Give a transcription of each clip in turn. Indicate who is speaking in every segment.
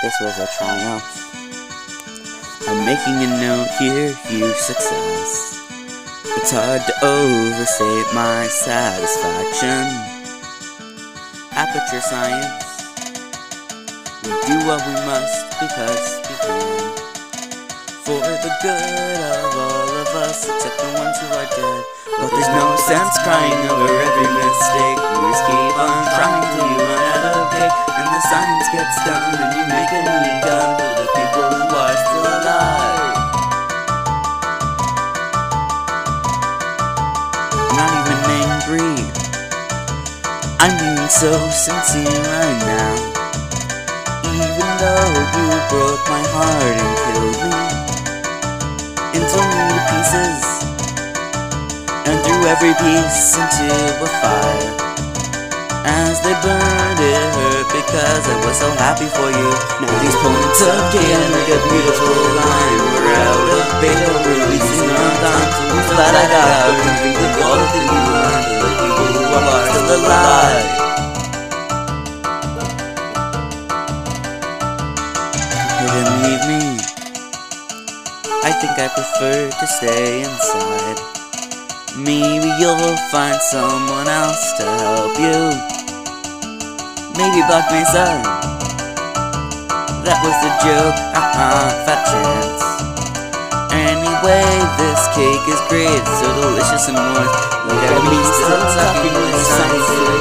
Speaker 1: This was a triumph. I'm making a note here, huge success. It's hard to overstate my satisfaction. Aperture science. We do what we must because we can. For the good of all of us, except the ones who are dead. But there's no sense crying over every mistake. We just keep on trying till the gets done, and you make a new gun for the people who are still alive. Not even angry. I'm being so sincere right now. Even though you broke my heart and killed me into me pieces and threw every piece into a fire. As they burned, because I was so happy for you. Now these points of gain make a beautiful line. We're out of beta, releasing on time, so I'm glad I got out. Complete with all of the new lines of the people who are still alive. You didn't leave me. I think I prefer to stay inside. Maybe you'll find someone else to help you. Maybe Black Mesa. That was the joke, haha, fat chance. Anyway, this cake is great, so delicious and moist. Look at me still talking with to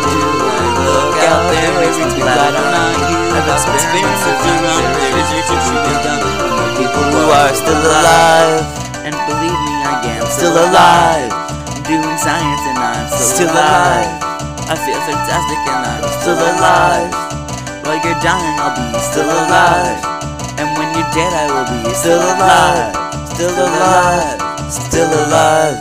Speaker 1: do. I look out there, makes me glad I'm not you. I've got some experience with your own research we can done on the people who are still alive. And believe me, I am still alive. I'm doing science and I'm still, alive. I feel fantastic and I'm still alive. While you're dying, I'll be still alive. And when you're dead, I will be still alive. Still alive. Still alive.